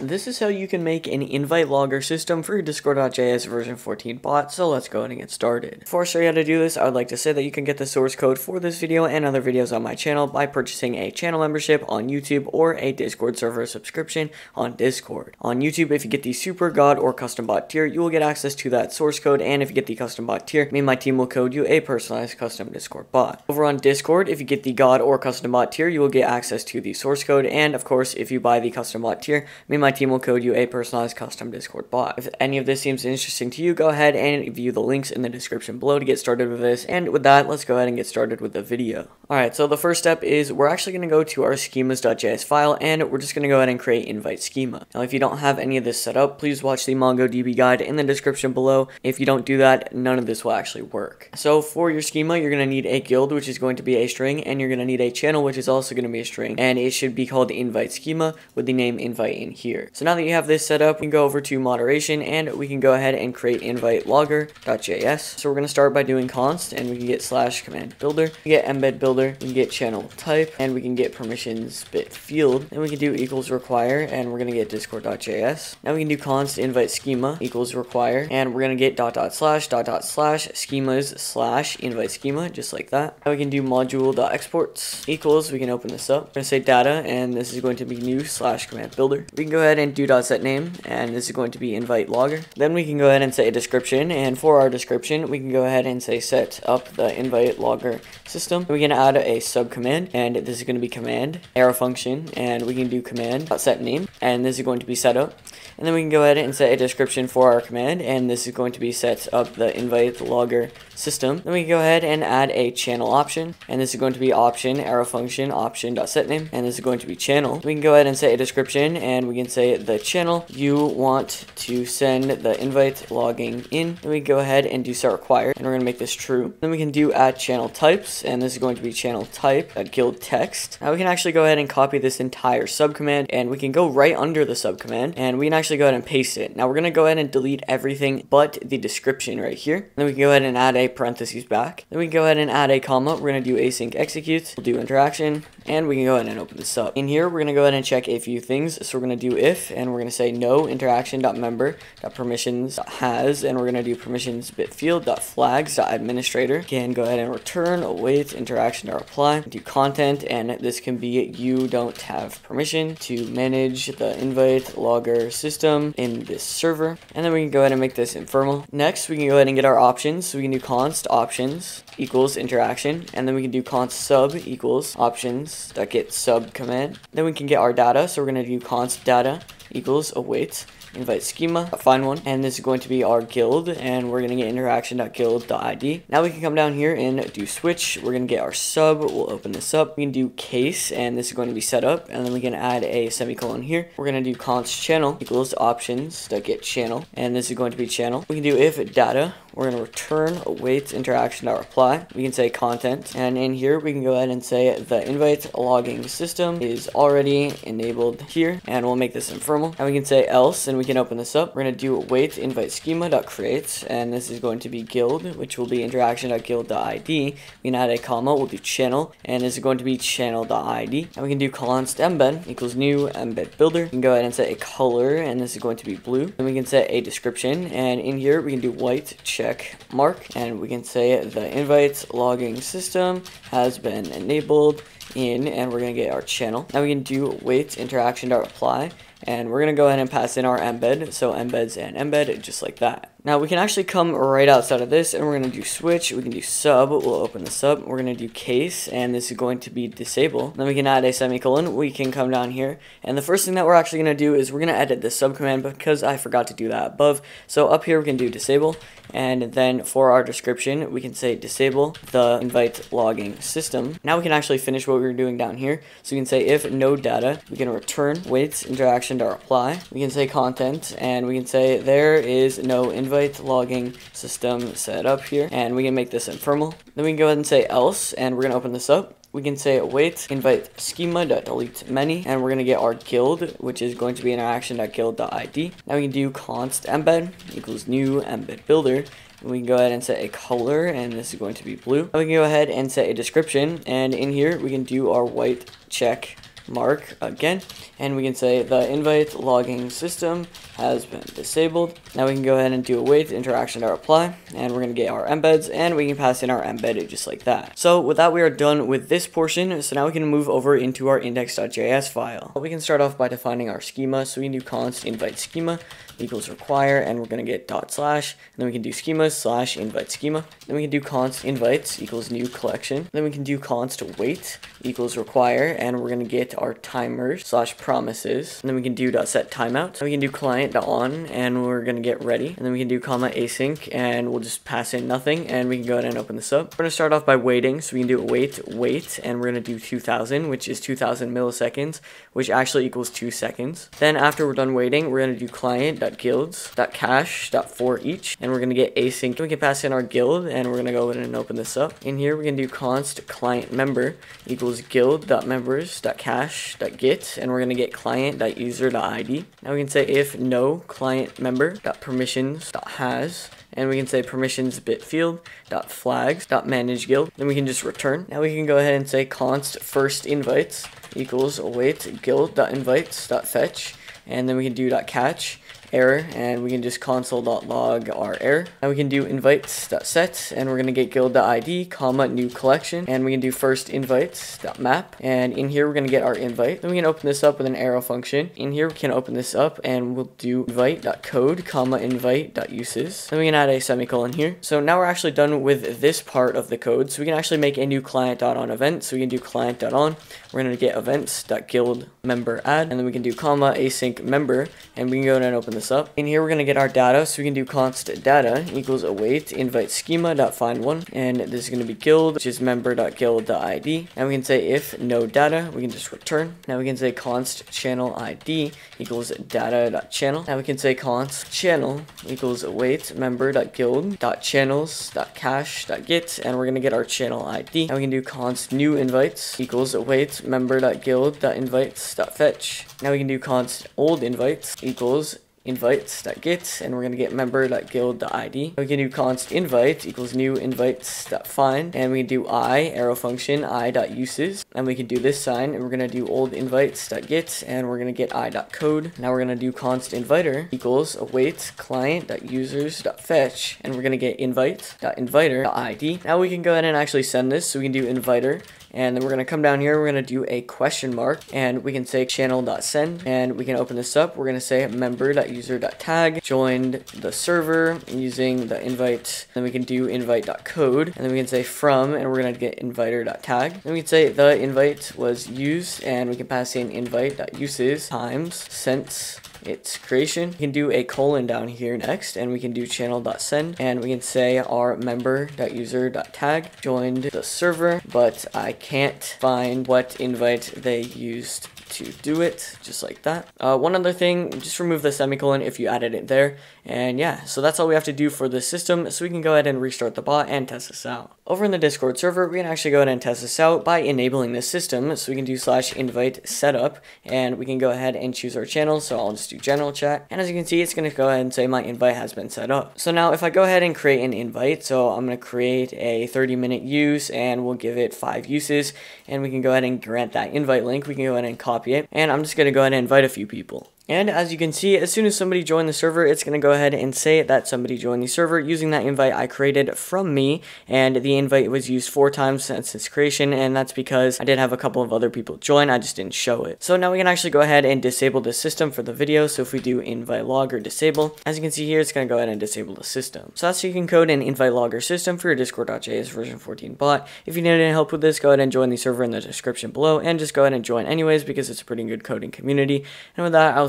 This is how you can make an invite logger system for your Discord.js version 14 bot, so let's go ahead and get started. Before I show you how to do this, I would like to say that you can get the source code for this video and other videos on my channel by purchasing a channel membership on YouTube or a Discord server subscription on Discord. On YouTube, if you get the Super God or Custom Bot tier, you will get access to that source code, and if you get the Custom Bot tier, me and my team will code you a personalized custom Discord bot. Over on Discord, if you get the God or Custom Bot tier, you will get access to the source code, and of course, if you buy the Custom Bot tier, me and my team will code you a personalized custom Discord bot. If any of this seems interesting to you, go ahead and view the links in the description below to get started with this. And with that, let's go ahead and get started with the video. Alright, so the first step is we're actually going to go to our schemas.js file and we're just going to go ahead and create invite schema. Now, if you don't have any of this set up, please watch the MongoDB guide in the description below. If you don't do that, none of this will actually work. So for your schema, you're going to need a guild, which is going to be a string, and you're going to need a channel, which is also going to be a string, and it should be called invite schema with the name invite in here. So now that you have this set up, we can go over to moderation and we can go ahead and create invite logger.js. So we're going to start by doing const and we can get slash command builder, we get embed builder, we can get channel type, and we can get permissions bit field. Then we can do equals require and we're going to get discord.js. Now we can do const invite schema equals require and we're going to get dot dot slash dot dot slash schemas slash invite schema just like that. Now we can do module.exports equals, we can open this up. We're going to say data and this is going to be new slash command builder. We can go ahead and do dot set name and this is going to be invite logger. Then we can go ahead and say a description and for our description we can go ahead and say set up the invite logger system. We can add a sub command and this is going to be command arrow function and we can do command set name and this is going to be set up. And then we can go ahead and set a description for our command and this is going to be set up the invite logger system. Then we can go ahead and add a channel option and this is going to be option arrow function option dot set name and this is going to be channel. We can go ahead and say a description and we can say the channel you want to send the invite logging in. Then we go ahead and do set require and we're going to make this true. Then we can do add channel types and this is going to be channel type at guild text. Now we can actually go ahead and copy this entire subcommand and we can go right under the subcommand and we can actually go ahead and paste it. Now we're going to go ahead and delete everything but the description right here. Then we can go ahead and add a parentheses back. Then we can go ahead and add a comma. We're going to do async execute. We'll do interaction and we can go ahead and open this up. In here, we're going to go ahead and check a few things. So we're going to do if and we're going to say no interaction.member.permissions has and we're going to do permissions bit field.flags.administrator. Can go ahead and return await interaction.reply. Do content and this can be you don't have permission to manage the invite logger system in this server. And then we can go ahead and make this ephemeral. Next, we can go ahead and get our options. So we can do const options equals interaction and then we can do const sub equals options that get sub command. Then we can get our data. So we're going to do const data equals await invite schema, find one, and this is going to be our guild, and we're going to get interaction.guild.id. Now we can come down here and do switch. We're going to get our sub. We'll open this up. We can do case, and this is going to be set up, and then we can add a semicolon here. We're going to do const channel equals options get channel, and this is going to be channel. We can do if data. We're going to return await interaction.reply. We can say content, and in here we can go ahead and say the invite logging system is already enabled here, and we'll make this ephemeral. And we can say else, and we can open this up. We're going to do await invite schema schema.create, and this is going to be guild, which will be interaction.guild.id. We can add a comma, we'll do channel, and this is going to be channel.id. And we can do const embed equals new embed builder. We can go ahead and set a color, and this is going to be blue. And we can set a description, and in here we can do white check mark, and we can say the invites logging system has been enabled in, and we're going to get our channel. Now we can do wait interaction.reply, and we're going to go ahead and pass in our embed, so embeds and embed, just like that. Now we can actually come right outside of this and we're going to do switch, we can do sub, we'll open this up, we're going to do case and this is going to be disable. Then we can add a semicolon, we can come down here and the first thing that we're actually going to do is we're going to edit the sub command because I forgot to do that above. So up here we can do disable and then for our description we can say disable the invite logging system. Now we can actually finish what we were doing down here. So we can say if no data, we can return wait interaction.reply. We can say content and we can say there is no invite invite logging system set up here and we can make this ephemeral. Then we can go ahead and say else and we're going to open this up. We can say await invite schema.delete many and we're going to get our guild which is going to be interaction.guild.id. Now we can do const embed equals new embed builder and we can go ahead and set a color and this is going to be blue. we can go ahead and set a description and in here we can do our white check mark again, and we can say the invite logging system has been disabled. Now we can go ahead and do a wait interaction to reply, and we're going to get our embeds, and we can pass in our embed just like that. So with that, we are done with this portion, so now we can move over into our index.js file. We can start off by defining our schema, so we can do const invite schema equals require, and we're going to get dot slash, and then we can do schema slash invite schema. Then we can do const invites equals new collection. Then we can do const wait equals require, and we're going to get our timers slash promises. And then we can do dot set timeout. We can do client on, and we're to get ready. And then we can do comma async, and we'll just pass in nothing, and we can go ahead and open this up. We're to start off by waiting, so we can do wait, wait, and we're to do 2000, which is 2000 milliseconds, which actually equals 2 seconds. Then after we're done waiting, we're to do client guilds cache for each and we're to get async we can pass in our guild and we're to go ahead and open this up in here going to do const client member equals guild members cache get and we're to get client user id now we can say if no client member dot permissions dot has and we can say permissions bit field dot flags dot manage guild. Then we can just return. Now we can go ahead and say const first invites equals await guild dot invites dot fetch and then we can do dot catch error and we can just console.log our error. And we can do invites.set and we're going to get guild.id comma new collection and we can do first invites.map and in here we're going to get our invite. Then we can open this up with an arrow function. In here we can open this up and we'll do invite.code comma invite.uses. Then we can add a semicolon here. So now we're actually done with this part of the code. So we can actually make a new client.on event. So we can do client.on. We're going to get events.guild member add and then we can do comma async member and we can go and open this this up. In here, we're going to get our data, so we can do const data equals await invite schema dot find one, and this is going to be guild, which is member guild id. And we can say if no data, we can just return. Now we can say const channel id equals data channel. Now we can say const channel equals await member guild channels dot cache dot get, and we're going to get our channel id. Now we can do const new invites equals await member guild invites dot fetch. Now we can do const old invites equals invites.get and we're going to get member.guild.id. We can do const invite equals new invites.find and we can do i arrow function i.uses and we can do this sign and we're going to do old invites.get and we're going to get i.code. Now we're going to do const inviter equals await client.users.fetch and we're going to get invite.inviter.id. Now we can go ahead and actually send this so we can do inviter and then we're going to come down here, we're going to do a question mark, and we can say channel.send, and we can open this up. We're going to say member.user.tag, joined the server using the invite, then we can do invite.code, and then we can say from, and we're going to get inviter.tag. Then we can say the invite was used, and we can pass in invite.uses times since its creation. We can do a colon down here next, and we can do channel.send, and we can say our member.user.tag joined the server, but I can't find what invite they used to do it, just like that. Uh, one other thing, just remove the semicolon if you added it there. And yeah, so that's all we have to do for the system, so we can go ahead and restart the bot and test this out. Over in the Discord server, we can actually go ahead and test this out by enabling the system, so we can do slash invite setup, and we can go ahead and choose our channel, so I'll just do general chat, and as you can see, it's going to go ahead and say my invite has been set up. So now if I go ahead and create an invite, so I'm going to create a 30 minute use, and we'll give it 5 uses, and we can go ahead and grant that invite link, we can go ahead and copy it, and I'm just going to go ahead and invite a few people. And as you can see, as soon as somebody joined the server, it's going to go ahead and say that somebody joined the server using that invite I created from me. And the invite was used four times since its creation, and that's because I did have a couple of other people join, I just didn't show it. So now we can actually go ahead and disable the system for the video. So if we do invite logger disable, as you can see here, it's going to go ahead and disable the system. So that's how you can code an invite logger system for your Discord.js version 14 bot. If you need any help with this, go ahead and join the server in the description below, and just go ahead and join anyways because it's a pretty good coding community. And with that, I'll